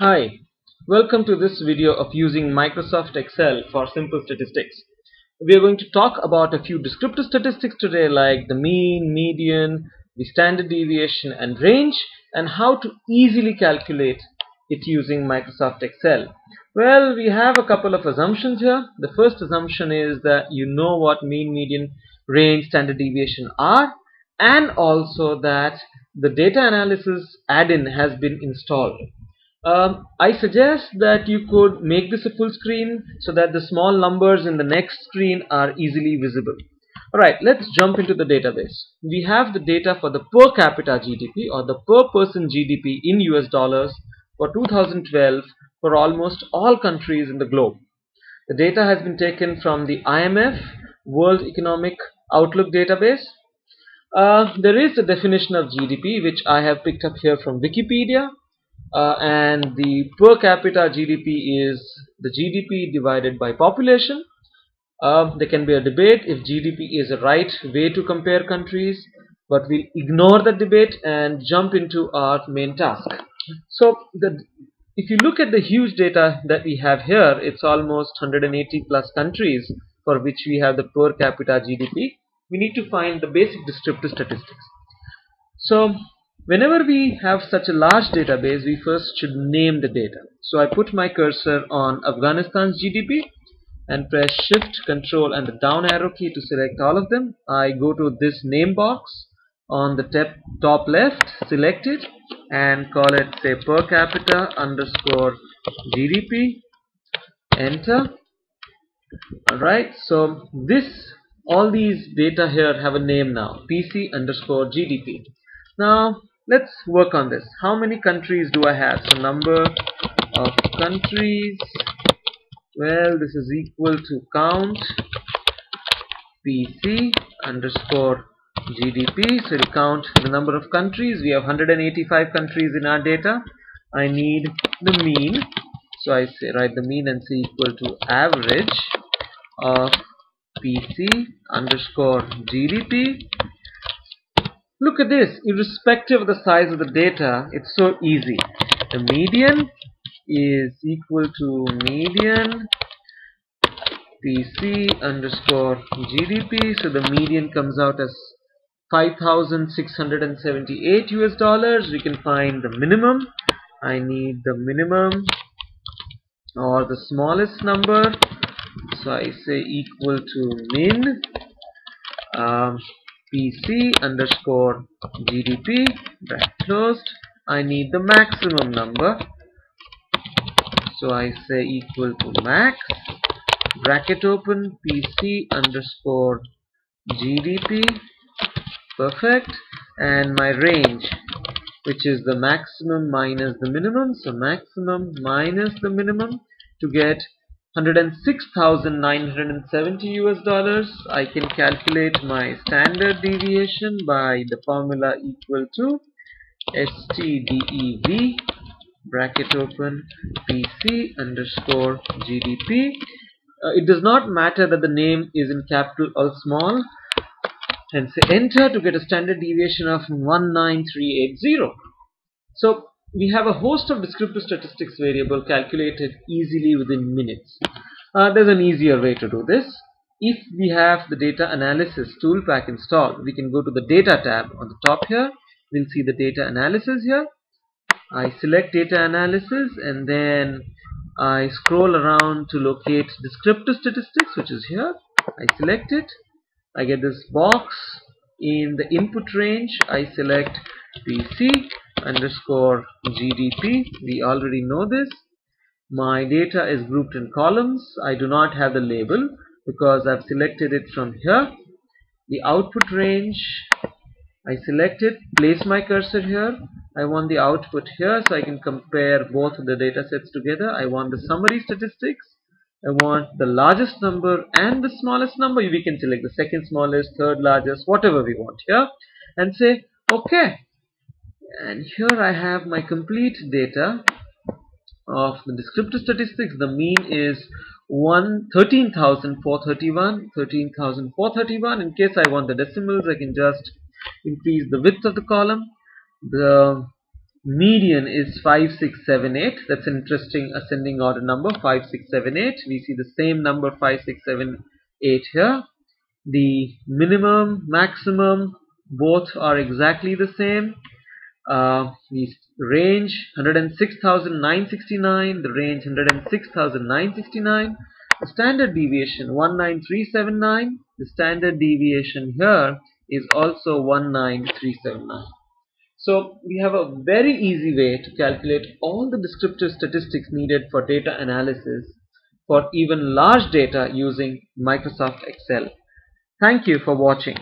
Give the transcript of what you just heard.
Hi, welcome to this video of using Microsoft Excel for simple statistics. We are going to talk about a few descriptive statistics today like the mean, median, the standard deviation and range and how to easily calculate it using Microsoft Excel. Well, we have a couple of assumptions here. The first assumption is that you know what mean, median, range, standard deviation are and also that the data analysis add-in has been installed. Um, I suggest that you could make this a full screen so that the small numbers in the next screen are easily visible. Alright, let's jump into the database. We have the data for the per capita GDP or the per person GDP in US dollars for 2012 for almost all countries in the globe. The data has been taken from the IMF World Economic Outlook database. Uh, there is a definition of GDP which I have picked up here from Wikipedia uh, and the per capita GDP is the GDP divided by population. Uh, there can be a debate if GDP is a right way to compare countries, but we'll ignore that debate and jump into our main task. So, the, if you look at the huge data that we have here, it's almost 180 plus countries for which we have the per capita GDP. We need to find the basic descriptive statistics. So, Whenever we have such a large database, we first should name the data. So I put my cursor on Afghanistan's GDP and press shift control and the down arrow key to select all of them. I go to this name box on the top left, select it and call it say per capita underscore GDP, enter. Alright, so this all these data here have a name now, PC underscore GDP. Now let's work on this. How many countries do I have? So number of countries well this is equal to count PC underscore GDP so to count the number of countries. We have 185 countries in our data. I need the mean. So I say write the mean and say equal to average of PC underscore GDP Look at this, irrespective of the size of the data, it's so easy. The median is equal to median PC underscore GDP. So the median comes out as 5,678 US dollars. We can find the minimum. I need the minimum or the smallest number. So I say equal to min. Um, PC underscore GDP bracket closed. I need the maximum number. So I say equal to max. Bracket open PC underscore GDP perfect. And my range which is the maximum minus the minimum. So maximum minus the minimum to get 106,970 US dollars. I can calculate my standard deviation by the formula equal to STDEV bracket open PC underscore GDP. Uh, it does not matter that the name is in capital or small and say enter to get a standard deviation of 19380. So we have a host of descriptive statistics variable calculated easily within minutes. Uh, there's an easier way to do this. If we have the data analysis tool pack installed, we can go to the data tab on the top here. We'll see the data analysis here. I select data analysis and then I scroll around to locate descriptive statistics which is here. I select it. I get this box in the input range. I select PC underscore GDP. We already know this. My data is grouped in columns. I do not have the label because I've selected it from here. The output range, I select it, place my cursor here. I want the output here so I can compare both the data sets together. I want the summary statistics. I want the largest number and the smallest number. We can select the second smallest, third largest, whatever we want here and say, okay, and here I have my complete data of the descriptive statistics. The mean is 1 13,431 13,431 in case I want the decimals I can just increase the width of the column. The median is 5678 that's an interesting ascending order number 5678 we see the same number 5678 here. The minimum maximum both are exactly the same uh, the range 106,969 the range 106,969 the standard deviation 19379 the standard deviation here is also 19379 so we have a very easy way to calculate all the descriptive statistics needed for data analysis for even large data using Microsoft Excel. Thank you for watching.